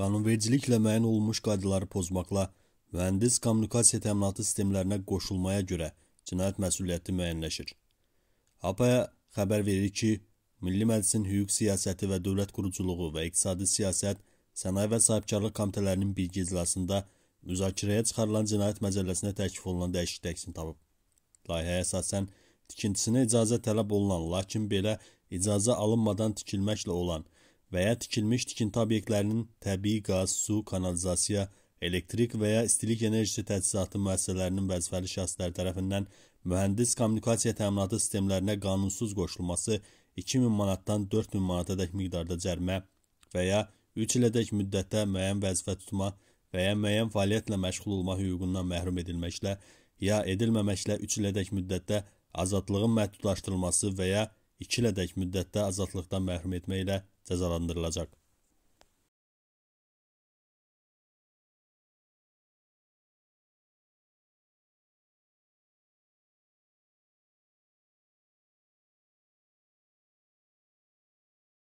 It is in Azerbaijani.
qanunvericiliklə müəyyən olunmuş qaydaları pozmaqla mühəndis kommunikasiya təminatı sistemlərinə qoşulmaya görə cinayət məsuliyyəti müəyyənləşir. APA xəbər verir ki, Milli Məclisin hüquq siyasəti və dövlət quruculuğu və iqtisadi siyasət, sənaye və sahibkarlıq komitələrinin birgə iclasında müzakirəyə çıxarılan cinayət məcəlləsinə təklif olunan dəyişiklik təqsim tapıb. Layihəyə əsasən tikintisinə icazə tələb olunan, lakin belə icazə alınmadan tikilməklə olan və ya tikilmiş tikinti obyektlərinin təbii qaz, su, kanalizasiya, elektrik və ya istilik enerjisi təchizatı müəssisələrinin vəzifəli şəxsləri tərəfindən mühəndis kommunikasiya təminatı sistemlərinə qanunsuz qoşulması 2000 manatdan 4000 manatadək miqdarda cərimə və ya 3 ilədək müddətdə müəyyən vəzifə tutma və ya müəyyən fəaliyyətlə məşğul olma hüququndan məhrum edilməklə ya edilməməklə 3 ilədək müddətdə azadlığın məhdudlaşdırılması və ya 2 ilədək müddətdə azadlıqdan məhrum etməklə cəzalandırılacaq.